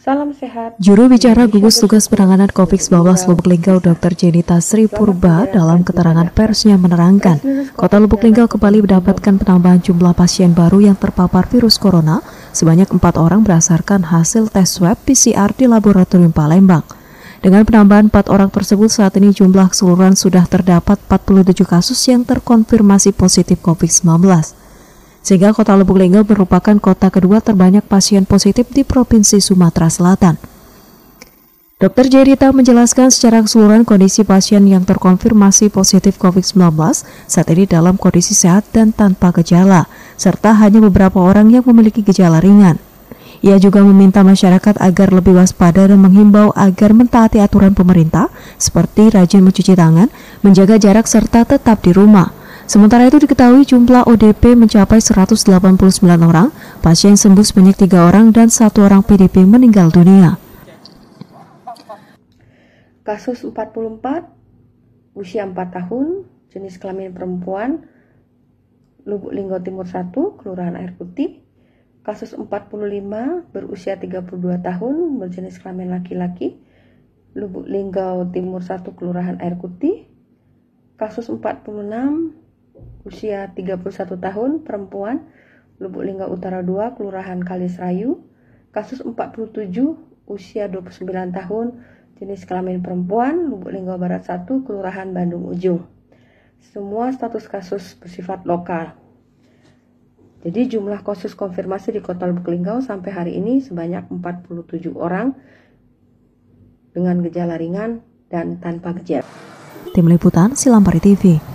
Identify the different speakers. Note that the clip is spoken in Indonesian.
Speaker 1: Salam sehat.
Speaker 2: Juru bicara gugus tugas penanganan COVID-19 Lubuk Linggau Dr. Jenita Sri Purba dalam keterangan persnya menerangkan, Kota Lubuk Linggau kembali mendapatkan penambahan jumlah pasien baru yang terpapar virus corona sebanyak empat orang berdasarkan hasil tes swab PCR di Laboratorium Palembang. Dengan penambahan empat orang tersebut, saat ini jumlah keseluruhan sudah terdapat 47 kasus yang terkonfirmasi positif COVID-19 sehingga kota Lubuk Linggau merupakan kota kedua terbanyak pasien positif di Provinsi Sumatera Selatan. Dr. Jerita menjelaskan secara keseluruhan kondisi pasien yang terkonfirmasi positif COVID-19 saat ini dalam kondisi sehat dan tanpa gejala, serta hanya beberapa orang yang memiliki gejala ringan. Ia juga meminta masyarakat agar lebih waspada dan menghimbau agar mentaati aturan pemerintah seperti rajin mencuci tangan, menjaga jarak serta tetap di rumah. Sementara itu diketahui jumlah ODP mencapai 189 orang, pasien sembuh sebanyak tiga orang dan satu orang PDP meninggal dunia.
Speaker 1: Kasus 44, usia 4 tahun, jenis kelamin perempuan, Lubuk Linggo Timur 1, Kelurahan Air Putih. Kasus 45, berusia 32 tahun, berjenis kelamin laki-laki, Lubuk Linggau Timur 1, Kelurahan Air Putih. Kasus 46, usia 31 tahun, perempuan, Lubuk Linggau Utara 2, Kelurahan Kalisrayu. Kasus 47, usia 29 tahun, jenis kelamin perempuan, Lubuk Linggau Barat 1, Kelurahan Bandung Ujung. Semua status kasus bersifat lokal. Jadi jumlah kasus konfirmasi di Kota Lubuk Linggau sampai hari ini sebanyak 47 orang dengan gejala ringan dan tanpa gejala.
Speaker 2: Tim Liputan Silampari TV